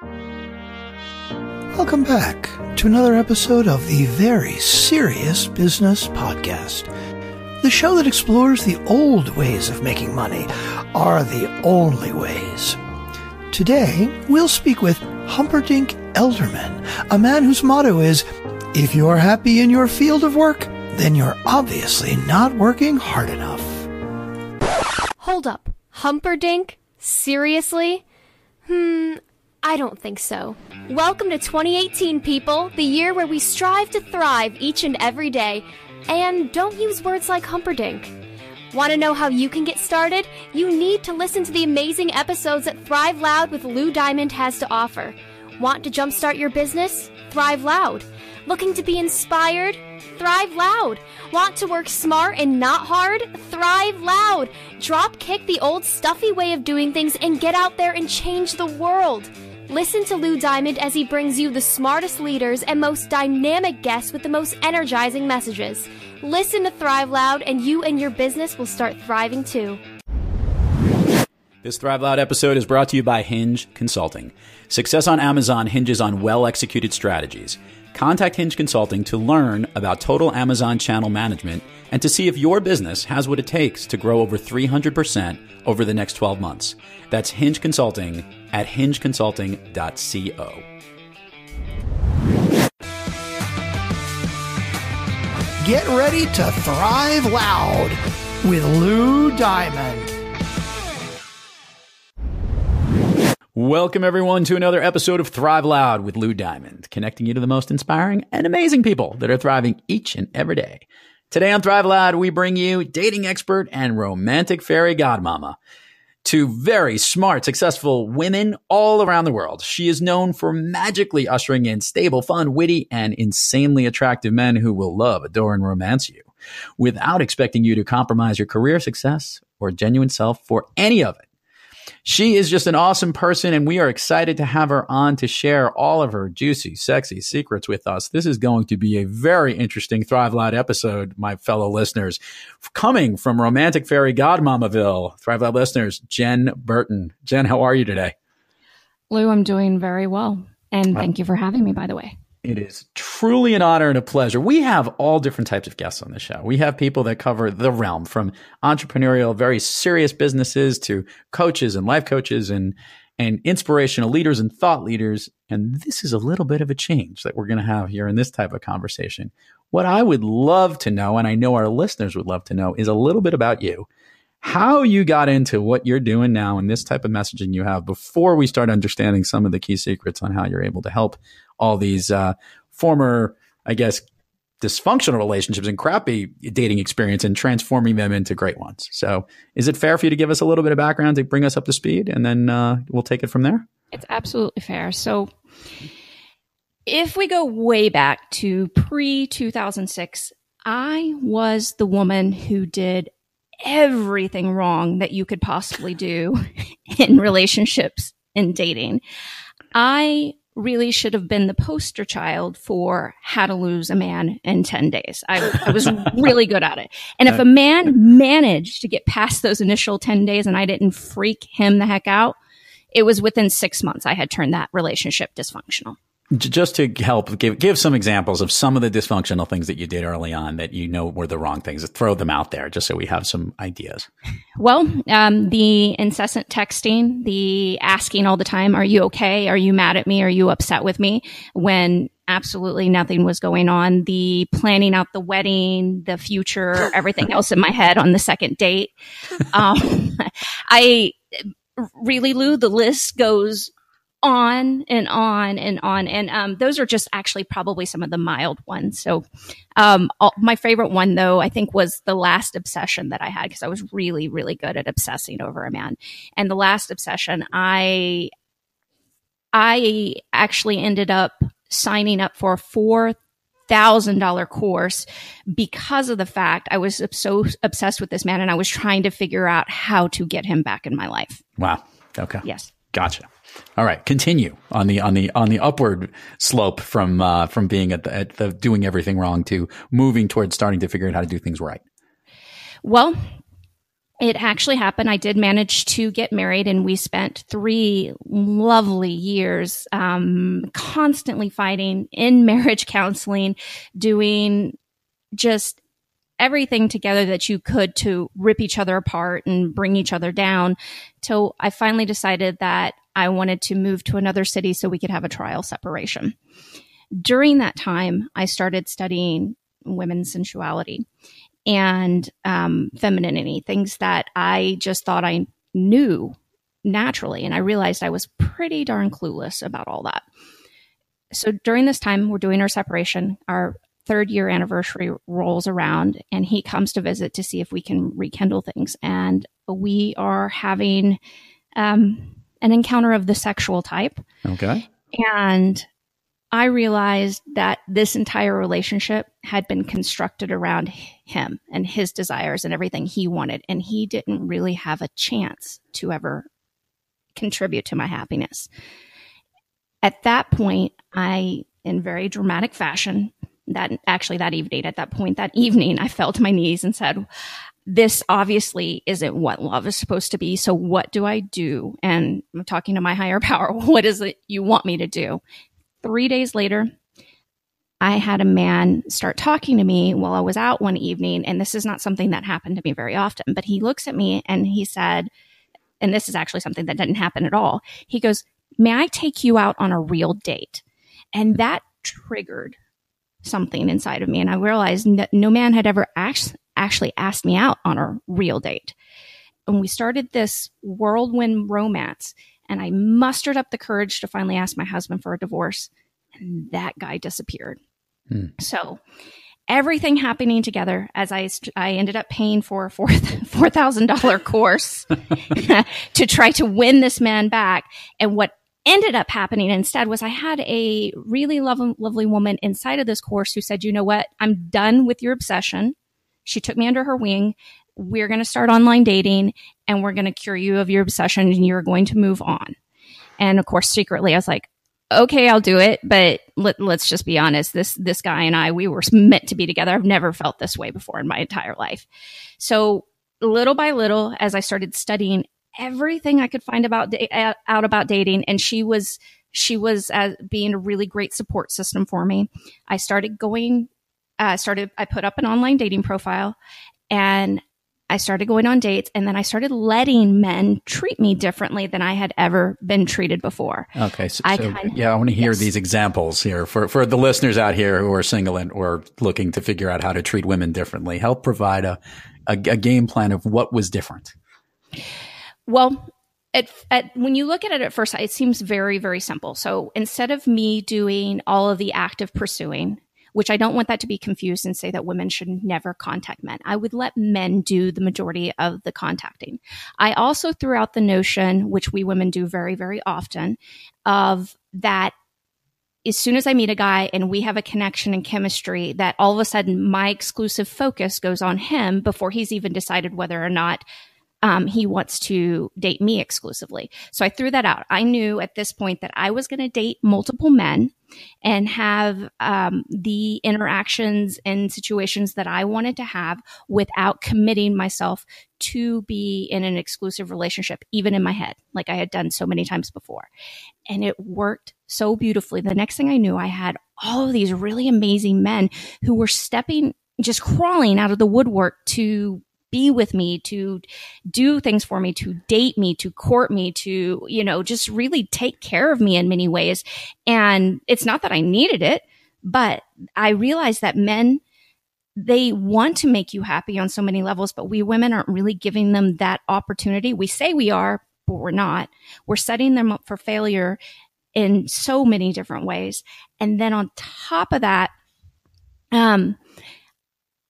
Welcome back to another episode of the Very Serious Business Podcast. The show that explores the old ways of making money are the only ways. Today, we'll speak with Humperdinck Elderman, a man whose motto is, if you're happy in your field of work, then you're obviously not working hard enough. Hold up. Humperdinck? Seriously? Hmm, I don't think so. Welcome to 2018, people, the year where we strive to thrive each and every day. And don't use words like Humperdinck. Want to know how you can get started? You need to listen to the amazing episodes that Thrive Loud with Lou Diamond has to offer. Want to jumpstart your business? Thrive Loud. Looking to be inspired? Thrive Loud. Want to work smart and not hard? Thrive Loud. Drop kick the old stuffy way of doing things and get out there and change the world. Listen to Lou Diamond as he brings you the smartest leaders and most dynamic guests with the most energizing messages. Listen to Thrive Loud, and you and your business will start thriving too. This Thrive Loud episode is brought to you by Hinge Consulting. Success on Amazon hinges on well executed strategies. Contact Hinge Consulting to learn about total Amazon channel management and to see if your business has what it takes to grow over 300% over the next 12 months. That's Hinge Consulting at hingeconsulting.co. Get ready to thrive loud with Lou Diamond. Welcome, everyone, to another episode of Thrive Loud with Lou Diamond, connecting you to the most inspiring and amazing people that are thriving each and every day. Today on Thrive Loud, we bring you dating expert and romantic fairy godmomma. Two very smart, successful women all around the world. She is known for magically ushering in stable, fun, witty, and insanely attractive men who will love, adore, and romance you without expecting you to compromise your career success or genuine self for any of it. She is just an awesome person, and we are excited to have her on to share all of her juicy, sexy secrets with us. This is going to be a very interesting Thrive Loud episode, my fellow listeners. Coming from Romantic Fairy Godmommaville, Thrive Loud listeners, Jenn Burton. Jenn, how are you today? Lou, I'm doing very well. And thank you for having me, by the way. It is truly an honor and a pleasure. We have all different types of guests on the show. We have people that cover the realm from entrepreneurial, very serious businesses to coaches and life coaches and and inspirational leaders and thought leaders. And this is a little bit of a change that we're going to have here in this type of conversation. What I would love to know, and I know our listeners would love to know, is a little bit about you how you got into what you're doing now and this type of messaging you have before we start understanding some of the key secrets on how you're able to help all these uh, former, I guess, dysfunctional relationships and crappy dating experience and transforming them into great ones. So, is it fair for you to give us a little bit of background to bring us up to speed, and then uh, we'll take it from there? It's absolutely fair. So, if we go way back to pre 2006, I was the woman who did everything wrong that you could possibly do in relationships and dating. I really should have been the poster child for how to lose a man in 10 days. I, I was really good at it. And if uh, a man managed to get past those initial 10 days and I didn't freak him the heck out, it was within six months I had turned that relationship dysfunctional just to help give give some examples of some of the dysfunctional things that you did early on that you know were the wrong things throw them out there just so we have some ideas. Well um, the incessant texting the asking all the time are you okay? Are you mad at me? Are you upset with me? when absolutely nothing was going on the planning out the wedding the future everything else in my head on the second date. Um, i really lou the list goes on and on and on. And um, those are just actually probably some of the mild ones. So, um, all, my favorite one, though, I think was the last obsession that I had because I was really, really good at obsessing over a man. And the last obsession, I, I actually ended up signing up for a four thousand dollar course because of the fact I was so obsessed with this man and I was trying to figure out how to get him back in my life. Wow. Okay. Yes. Gotcha. All right, continue on the on the on the upward slope from uh, from being at the, at the doing everything wrong to moving towards starting to figure out how to do things right. Well, it actually happened. I did manage to get married, and we spent three lovely years um, constantly fighting in marriage counseling, doing just everything together that you could to rip each other apart and bring each other down. Till I finally decided that I wanted to move to another city so we could have a trial separation. During that time, I started studying women's sensuality and um, femininity, things that I just thought I knew naturally. And I realized I was pretty darn clueless about all that. So during this time, we're doing our separation. Our third year anniversary rolls around, and he comes to visit to see if we can rekindle things. And we are having um, an encounter of the sexual type. Okay. And I realized that this entire relationship had been constructed around him and his desires and everything he wanted. And he didn't really have a chance to ever contribute to my happiness. At that point, I, in very dramatic fashion, that actually that evening, at that point, that evening, I fell to my knees and said, this obviously isn't what love is supposed to be. So what do I do? And I'm talking to my higher power. What is it you want me to do? Three days later, I had a man start talking to me while I was out one evening. And this is not something that happened to me very often, but he looks at me and he said, and this is actually something that didn't happen at all. He goes, May I take you out on a real date? And that triggered something inside of me. And I realized no, no man had ever act, actually asked me out on a real date. And we started this whirlwind romance and I mustered up the courage to finally ask my husband for a divorce. And that guy disappeared. Hmm. So everything happening together as I, I ended up paying for a $4,000 course to try to win this man back. And what ended up happening instead was I had a really lovely, lovely woman inside of this course who said, you know what? I'm done with your obsession. She took me under her wing we're going to start online dating and we're going to cure you of your obsession and you're going to move on. And of course, secretly, I was like, okay, I'll do it. But let, us just be honest. This, this guy and I, we were meant to be together. I've never felt this way before in my entire life. So little by little, as I started studying everything I could find about, out about dating, and she was, she was uh, being a really great support system for me. I started going, uh, started, I put up an online dating profile and I started going on dates and then I started letting men treat me differently than I had ever been treated before. Okay. So, I so kinda, yeah, I want to hear yes. these examples here for, for the listeners out here who are single and or looking to figure out how to treat women differently. Help provide a, a, a game plan of what was different. Well, at, at, when you look at it at first, it seems very, very simple. So instead of me doing all of the active pursuing, which I don't want that to be confused and say that women should never contact men. I would let men do the majority of the contacting. I also threw out the notion, which we women do very, very often, of that as soon as I meet a guy and we have a connection and chemistry, that all of a sudden my exclusive focus goes on him before he's even decided whether or not um, he wants to date me exclusively. So I threw that out. I knew at this point that I was going to date multiple men and have um, the interactions and situations that I wanted to have without committing myself to be in an exclusive relationship, even in my head, like I had done so many times before. And it worked so beautifully. The next thing I knew, I had all of these really amazing men who were stepping, just crawling out of the woodwork to be with me, to do things for me, to date me, to court me, to, you know, just really take care of me in many ways. And it's not that I needed it, but I realized that men, they want to make you happy on so many levels, but we women aren't really giving them that opportunity. We say we are, but we're not. We're setting them up for failure in so many different ways. And then on top of that, um,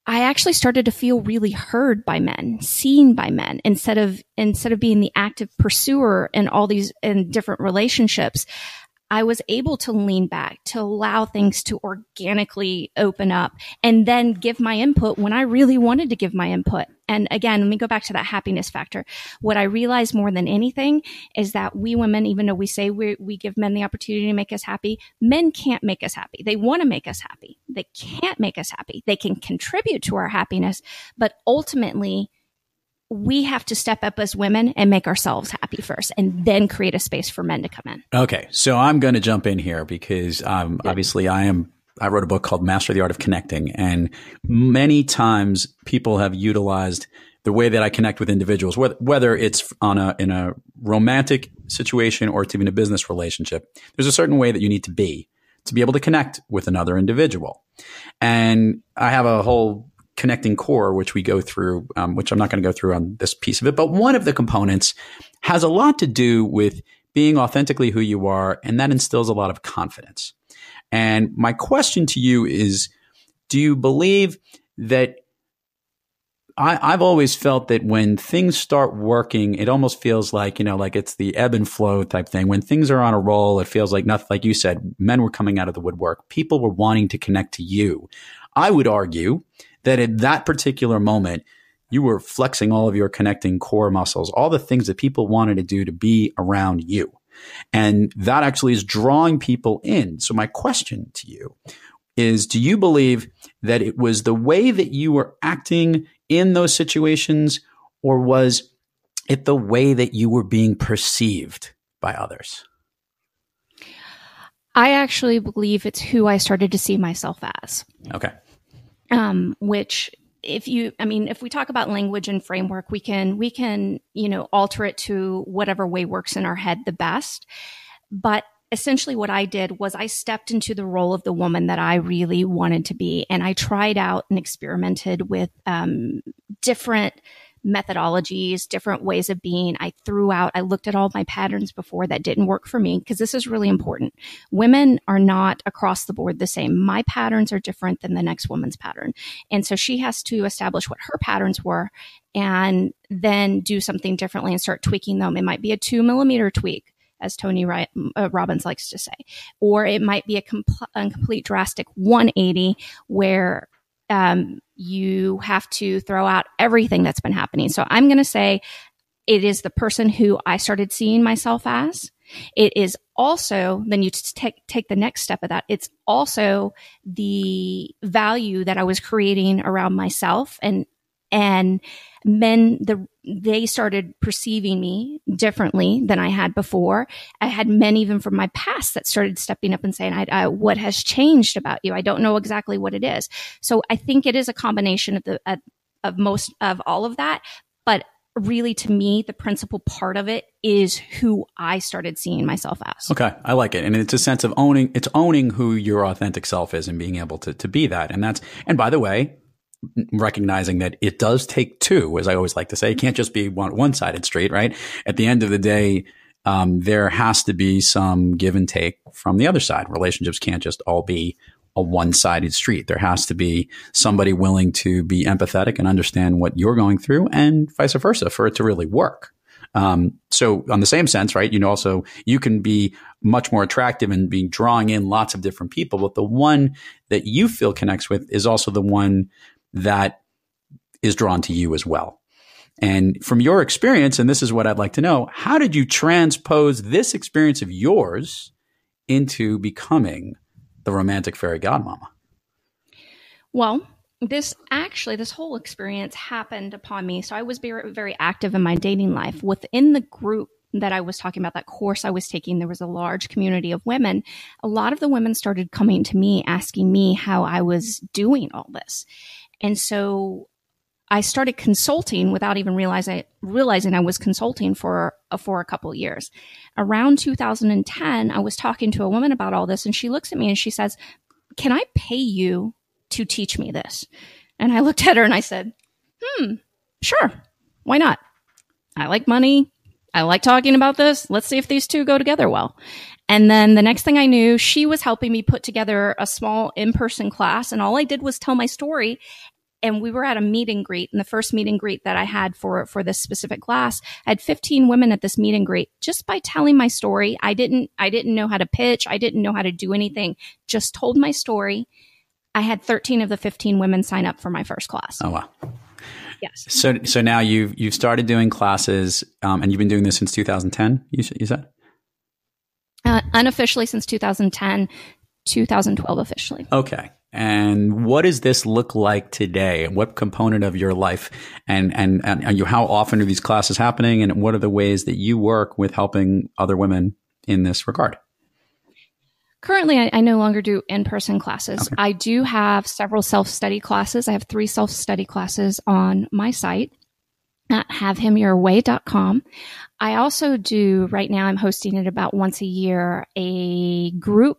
I actually started to feel really heard by men, seen by men instead of, instead of being the active pursuer in all these, in different relationships. I was able to lean back, to allow things to organically open up and then give my input when I really wanted to give my input. And again, let me go back to that happiness factor. What I realized more than anything is that we women, even though we say we, we give men the opportunity to make us happy, men can't make us happy. They want to make us happy. They can't make us happy. They can contribute to our happiness, but ultimately, we have to step up as women and make ourselves happy first and then create a space for men to come in. Okay. So I'm going to jump in here because um, obviously I am. I wrote a book called Master the Art of Connecting, and many times people have utilized the way that I connect with individuals, whether, whether it's on a in a romantic situation or it's even a business relationship. There's a certain way that you need to be to be able to connect with another individual, and I have a whole connecting core, which we go through, um, which I'm not going to go through on this piece of it, but one of the components has a lot to do with being authentically who you are, and that instills a lot of confidence. And my question to you is do you believe that I, have always felt that when things start working, it almost feels like, you know, like it's the ebb and flow type thing. When things are on a roll, it feels like nothing, like you said, men were coming out of the woodwork. People were wanting to connect to you. I would argue that at that particular moment, you were flexing all of your connecting core muscles, all the things that people wanted to do to be around you. And that actually is drawing people in. So my question to you is, do you believe that it was the way that you were acting in those situations or was it the way that you were being perceived by others? I actually believe it's who I started to see myself as. Okay um, which if you i mean if we talk about language and framework we can we can you know alter it to whatever way works in our head the best. But essentially what i did was i stepped into the role of the woman that i really wanted to be. And i tried out and experimented with um, different methodologies, different ways of being. I threw out, I looked at all my patterns before that didn't work for me because this is really important. Women are not across the board the same. My patterns are different than the next woman's pattern. And so she has to establish what her patterns were and then do something differently and start tweaking them. It might be a two millimeter tweak as Tony uh, Robbins likes to say, or it might be a, compl- a complete drastic 180 where um, you have to throw out everything that's been happening. So I'm going to say it is the person who I started seeing myself as. It is also, then you take, take the next step of that. It's also the value that I was creating around myself and, and men the they started perceiving me differently than I had before. I had men even from my past that started stepping up and saying, I, I, "What has changed about you? I don't know exactly what it is." So I think it is a combination of the of, of most of all of that, but really to me the principal part of it is who I started seeing myself as. Okay, I like it. And it's a sense of owning it's owning who your authentic self is and being able to to be that. And that's and by the way, recognizing that it does take two, as I always like to say, it can't just be one one sided street, right? At the end of the day, um, there has to be some give and take from the other side. Relationships can't just all be a one sided street. There has to be somebody willing to be empathetic and understand what you're going through, and vice versa, for it to really work. Um, so, on the same sense, right? You know, also you can be much more attractive and be drawing in lots of different people, but the one that you feel connects with is also the one that is drawn to you as well. And from your experience, and this is what I'd like to know, how did you transpose this experience of yours into becoming the romantic fairy godmomma? Well, this actually, this whole experience happened upon me. So I was very, very active in my dating life. Within the group that I was talking about, that course I was taking, there was a large community of women. A lot of the women started coming to me asking me how I was doing all this. And so I started consulting without even realizing realizing I was consulting for a for a couple years. Around 2010, I was talking to a woman about all this, and she looks at me and she says, "Can I pay you to teach me this?" And I looked at her and I said, "Hmm, sure, why not? I like money. I like talking about this. Let's see if these two go together well." And then the next thing I knew, she was helping me put together a small in person class. And all I did was tell my story. And we were at a meet and greet. And the first meet and greet that I had for, for this specific class, I had 15 women at this meet and greet just by telling my story. I didn't, I didn't know how to pitch. I didn't know how to do anything. Just told my story. I had 13 of the 15 women sign up for my first class. Oh, wow. Yes. So, so now you've, you've started doing classes, um, and you've been doing this since 2010, you, you said? Uh, unofficially since 2010, 2012 officially. Okay. And what does this look like today? What component of your life and, and, and, you, how often are these classes happening? And what are the ways that you work with helping other women in this regard? Currently, I, I no longer do in person classes. Okay. I do have several self study classes. I have three self study classes on my site at havehimyourway.com. I also do, right now, I'm hosting it about once a year, a group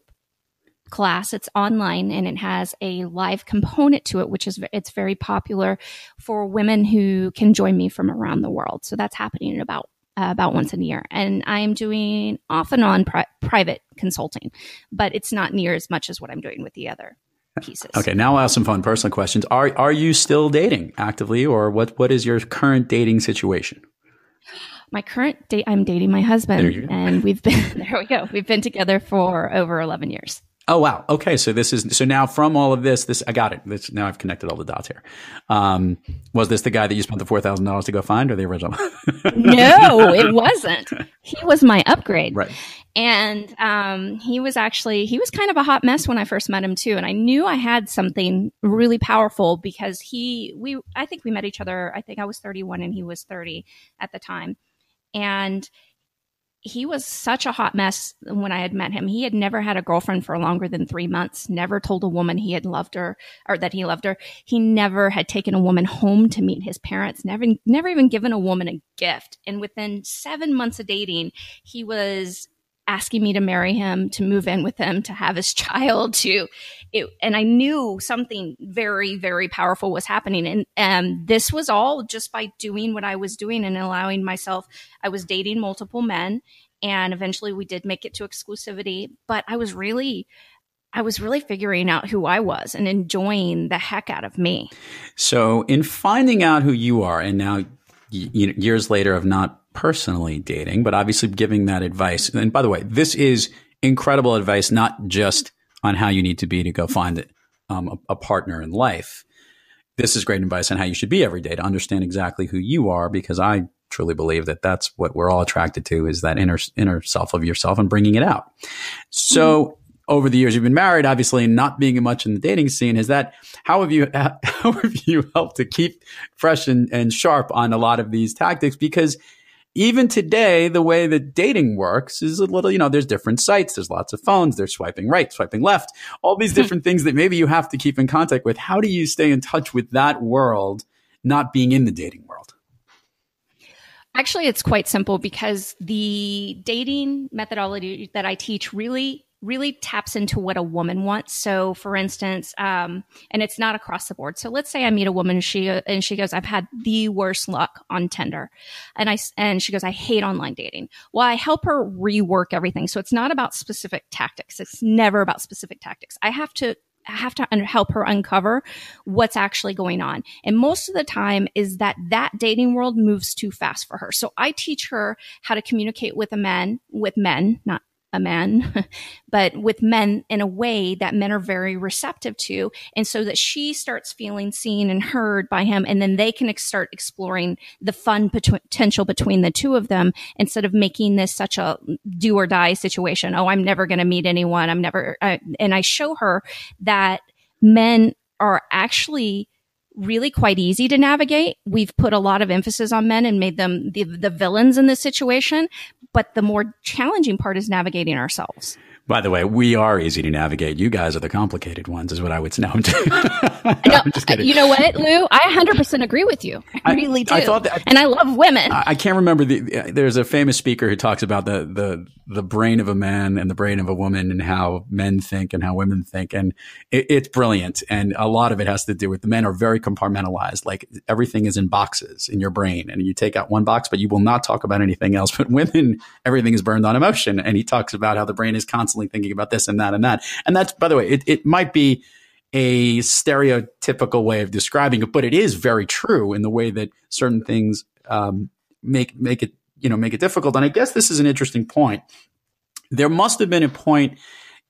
class. It's online and it has a live component to it, which is it's very popular for women who can join me from around the world. So that's happening in about uh, about once a year. And I am doing off and on pri- private consulting, but it's not near as much as what I'm doing with the other pieces. Okay, now I'll ask some fun personal questions. Are are you still dating actively, or what? What is your current dating situation? My current date, I'm dating my husband, and we've been there. We go. We've been together for over 11 years. Oh wow. Okay. So this is so now from all of this, this I got it. This, now I've connected all the dots here. Um, was this the guy that you spent the four thousand dollars to go find, or the original? no, it wasn't. He was my upgrade. Right. And um, he was actually he was kind of a hot mess when I first met him too, and I knew I had something really powerful because he we I think we met each other. I think I was thirty one and he was thirty at the time, and he was such a hot mess when I had met him. He had never had a girlfriend for longer than three months, never told a woman he had loved her or that he loved her. He never had taken a woman home to meet his parents, never, never even given a woman a gift. And within seven months of dating, he was asking me to marry him, to move in with him, to have his child, to it, and I knew something very, very powerful was happening. And um, this was all just by doing what I was doing and allowing myself. I was dating multiple men, and eventually we did make it to exclusivity. But I was really, I was really figuring out who I was and enjoying the heck out of me. So, in finding out who you are, and now years later of not personally dating, but obviously giving that advice. And by the way, this is incredible advice, not just on how you need to be to go find um, a, a partner in life. This is great advice on how you should be every day to understand exactly who you are, because I truly believe that that's what we're all attracted to is that inner inner self of yourself and bringing it out. So mm-hmm. over the years you've been married, obviously not being much in the dating scene, is that how have you how have you helped to keep fresh and, and sharp on a lot of these tactics? Because even today, the way that dating works is a little, you know, there's different sites, there's lots of phones, there's swiping right, swiping left, all these different things that maybe you have to keep in contact with. How do you stay in touch with that world, not being in the dating world? Actually, it's quite simple because the dating methodology that I teach really really taps into what a woman wants. So, for instance, um, and it's not across the board. So, let's say I meet a woman, she and she goes, "I've had the worst luck on Tinder," and I and she goes, "I hate online dating." Well, I help her rework everything. So it's not about specific tactics. It's never about specific tactics. I have to I have to un- help her uncover what's actually going on. And most of the time is that that dating world moves too fast for her. So I teach her how to communicate with a man, with men, not a man, but with men in a way that men are very receptive to. And so that she starts feeling seen and heard by him. And then they can ex- start exploring the fun potential between the two of them instead of making this such a do or die situation. Oh, I'm never going to meet anyone. I'm never, I, and I show her that men are actually really quite easy to navigate. We've put a lot of emphasis on men and made them the, the villains in this situation, but the more challenging part is navigating ourselves. By the way, we are easy to navigate. You guys are the complicated ones, is what I would say. No, I'm just, no, I'm just kidding. You know what, Lou? I 100% agree with you. I really do. I thought that, and I love women. I, I can't remember the. Uh, there's a famous speaker who talks about the the the brain of a man and the brain of a woman and how men think and how women think, and it, it's brilliant. And a lot of it has to do with the men are very compartmentalized. Like everything is in boxes in your brain, and you take out one box, but you will not talk about anything else. But women, everything is burned on emotion, and he talks about how the brain is constantly constantly thinking about this and that and that. And that's, by the way, it, it might be a stereotypical way of describing it, but it is very true in the way that certain things um, make make it you know make it difficult. And I guess this is an interesting point. There must have been a point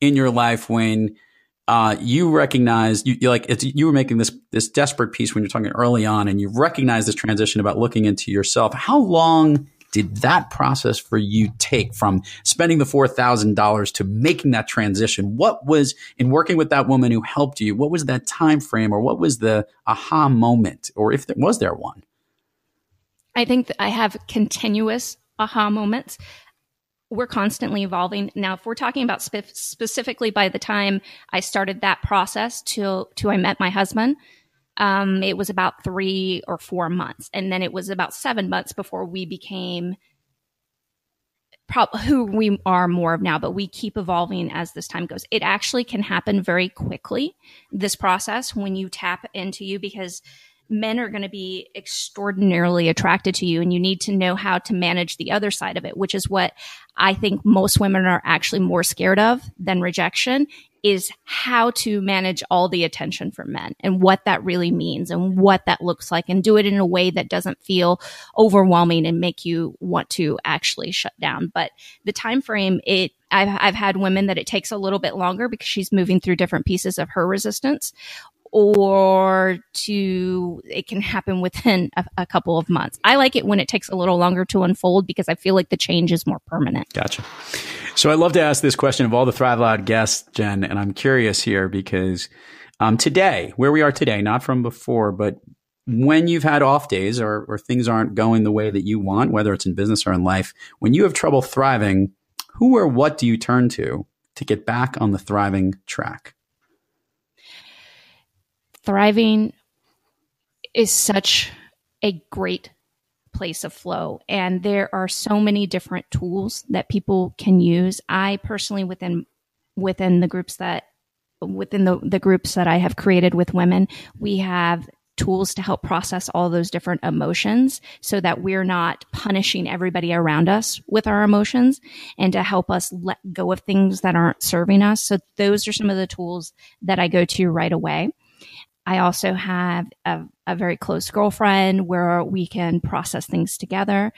in your life when uh, you recognized you, you like you were making this this desperate piece when you're talking early on, and you recognize this transition about looking into yourself. How long did that process for you take from spending the $4,000 to making that transition? What was in working with that woman who helped you? What was that time frame or what was the aha moment or if there was there one? I think that I have continuous aha moments we're constantly evolving. Now, if we're talking about spe- specifically by the time I started that process till to I met my husband, um, it was about three or four months, and then it was about seven months before we became pro- who we are more of now. But we keep evolving as this time goes. It actually can happen very quickly. This process when you tap into you because men are going to be extraordinarily attracted to you and you need to know how to manage the other side of it, which is what I think most women are actually more scared of than rejection is how to manage all the attention from men and what that really means and what that looks like and do it in a way that doesn't feel overwhelming and make you want to actually shut down. But the time frame, it I've, I've had women that it takes a little bit longer because she's moving through different pieces of her resistance or to it can happen within a, a, couple of months. I like it when it takes a little longer to unfold because I feel like the change is more permanent. Gotcha. So I love to ask this question of all the Thrive Loud guests, Jenn, and I'm curious here because um, today, where we are today, not from before, but when you've had off days or, or things aren't going the way that you want, whether it's in business or in life, when you have trouble thriving, who or what do you turn to to get back on the thriving track? thriving is such a great place of flow. And there are so many different tools that people can use. I personally within within the groups that within the, the groups that i have created with women we have tools to help process all those different emotions so that we're not punishing everybody around us with our emotions and to help us let go of things that aren't serving us. So those are some of the tools that i go to right away I also have a, a very close girlfriend where we can process things together.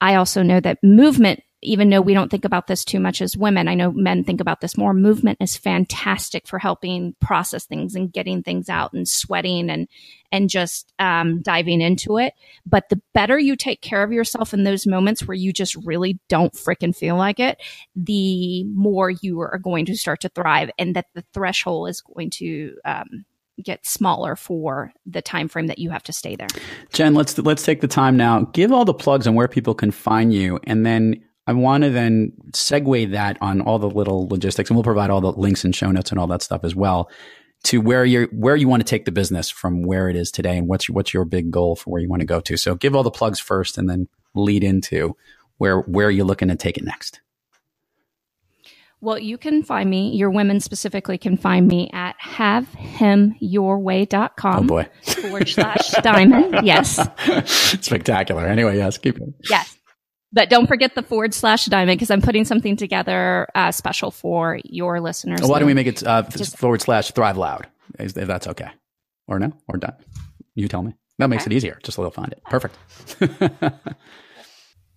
I also know that movement even though we don't think about this too much as women, I know men think about this more. Movement is fantastic for helping process things and getting things out and sweating and and just um, diving into it. But the better you take care of yourself in those moments where you just really don't freaking feel like it, the more you are going to start to thrive, and that the threshold is going to um, get smaller for the time frame that you have to stay there. Jenn, let's let's take the time now. Give all the plugs on where people can find you, and then I want to then segue that on all the little logistics, and we'll provide all the links and show notes and all that stuff as well to where you where you want to take the business from where it is today, and what's your, what's your big goal for where you want to go to. So, give all the plugs first, and then lead into where where you're looking to take it next. Well, you can find me, your women specifically can find me at havehimyourway.com. Oh boy. Forward slash diamond. Yes. Spectacular. Anyway, yes, keep it. Yes. But don't forget the forward slash diamond because I'm putting something together uh, special for your listeners. why don't we make it uh, Just, forward slash thrive loud if that's okay? Or no? Or done? You tell me. That makes okay. it easier. Just so they'll find it. Perfect.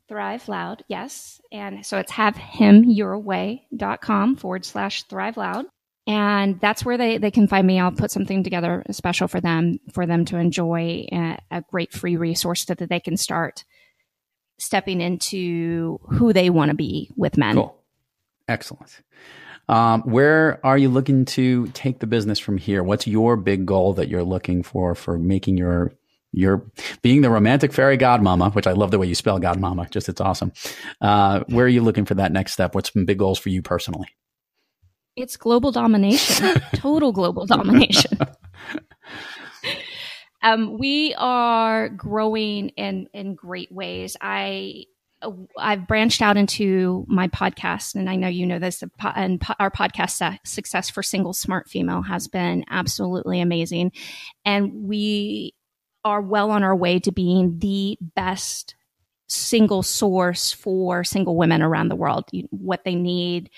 Thrive Loud, yes. And so it's havehimyourway.com forward slash Thrive Loud. And that's where they, they can find me. I'll put something together special for them, for them to enjoy a, a great free resource so that they can start stepping into who they want to be with men. Cool. Excellent. Um, where are you looking to take the business from here? What's your big goal that you're looking for for making your you're being the romantic fairy godmomma, which I love the way you spell godmomma. Just it's awesome. Uh, where are you looking for that next step? What's some big goals for you personally? It's global domination, total global domination. um, we are growing in in great ways. I I've branched out into my podcast, and I know you know this. And our podcast success for single smart female has been absolutely amazing, and we are well on our way to being the best single source for single women around the world, what they need,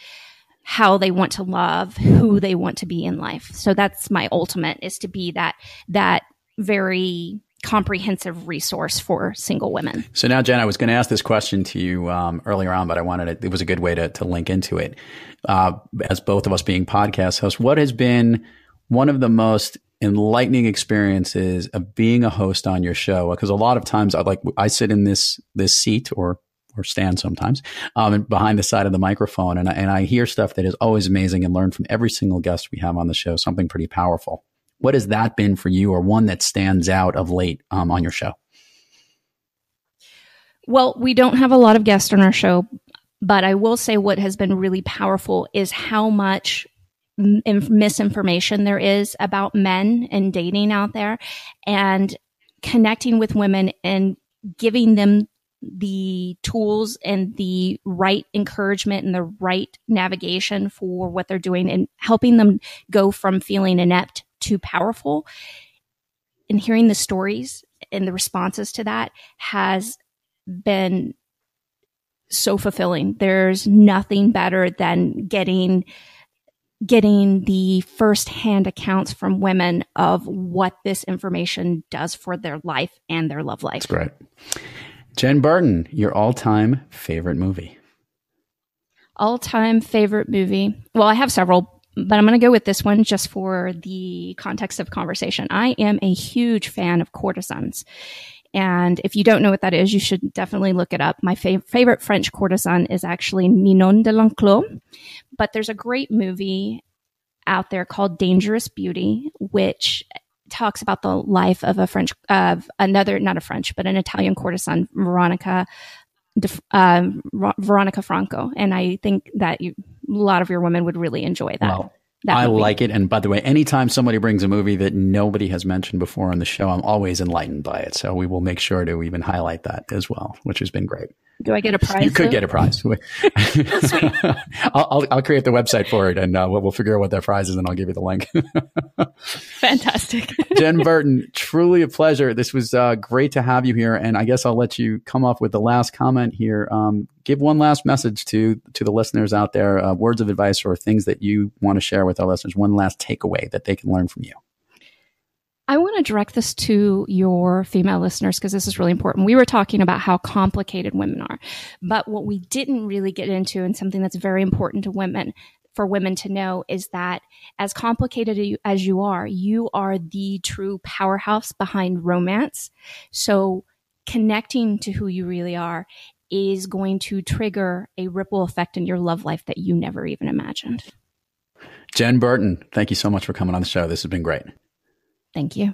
how they want to love, who they want to be in life. So that's my ultimate is to be that, that very comprehensive resource for single women. So now, Jenn, I was going to ask this question to you um, earlier on, but I wanted it, it was a good way to, to link into it. Uh, as both of us being podcast hosts, what has been one of the most enlightening experiences of being a host on your show because a lot of times I like I sit in this this seat or or stand sometimes um, behind the side of the microphone and I, and I hear stuff that is always amazing and learn from every single guest we have on the show something pretty powerful. What has that been for you or one that stands out of late um, on your show? Well, we don't have a lot of guests on our show, but I will say what has been really powerful is how much misinformation there is about men and dating out there and connecting with women and giving them the tools and the right encouragement and the right navigation for what they're doing and helping them go from feeling inept to powerful and hearing the stories and the responses to that has been so fulfilling. There's nothing better than getting getting the firsthand accounts from women of what this information does for their life and their love life. That's great. Jenn Burton, your all-time favorite movie. All-time favorite movie. Well, I have several, but I'm going to go with this one just for the context of conversation. I am a huge fan of courtesans. And if you don't know what that is, you should definitely look it up. My fav- favorite French courtesan is actually Ninon de l'Enclos. But there's a great movie out there called Dangerous Beauty, which talks about the life of a French, of another, not a French, but an Italian courtesan, Veronica, uh, Veronica Franco. And I think that you, a lot of your women would really enjoy that. I movie. like it. And by the way, anytime somebody brings a movie that nobody has mentioned before on the show, I'm always enlightened by it. So we will make sure to even highlight that as well, which has been great. Do I get a prize? You could get a prize. I'll, I'll, I'll, create the website for it and uh, we'll, we'll, figure out what that prize is and I'll give you the link. Fantastic. Jenn Burton, truly a pleasure. This was uh, great to have you here. And I guess I'll let you come off with the last comment here. Um, give one last message to, to the listeners out there, uh, words of advice or things that you want to share with our listeners. One last takeaway that they can learn from you. I want to direct this to your female listeners because this is really important. We were talking about how complicated women are, but what we didn't really get into and something that's very important to women for women to know is that as complicated as you are, you are the true powerhouse behind romance. So connecting to who you really are is going to trigger a ripple effect in your love life that you never even imagined. Jenn Burton, thank you so much for coming on the show. This has been great. Thank you.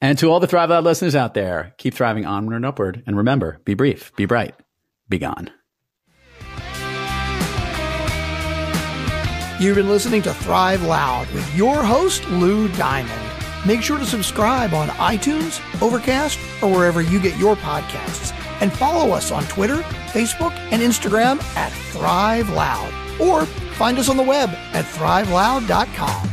And to all the Thrive Loud listeners out there, keep thriving onward and upward. And remember, be brief, be bright, be gone. You've been listening to Thrive Loud with your host, Lou Diamond. Make sure to subscribe on iTunes, Overcast, or wherever you get your podcasts. And follow us on Twitter, Facebook, and Instagram at Thrive Loud. Or find us on the web at thriveloud.com.